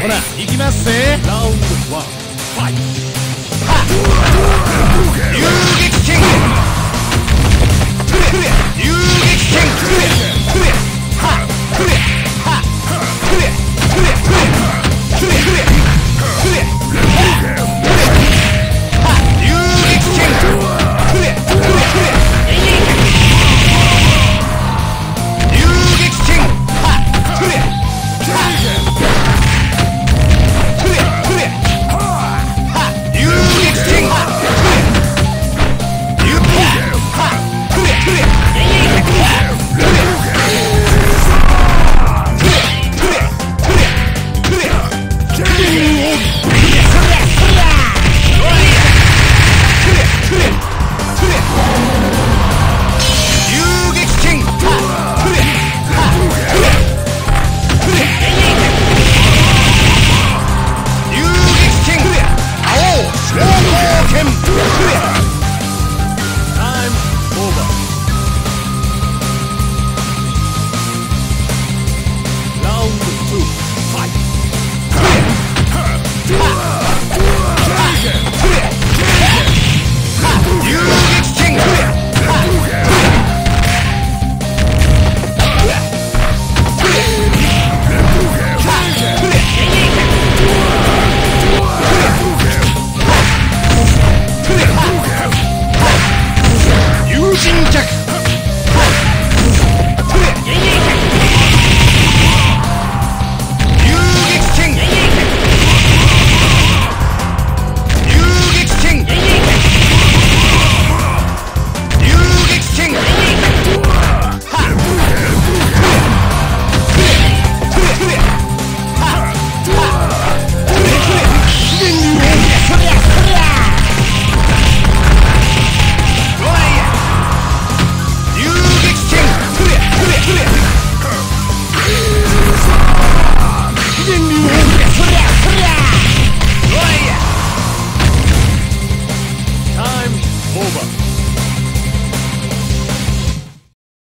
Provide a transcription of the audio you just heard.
ほら行きますぜ。ラウンド1ファイト。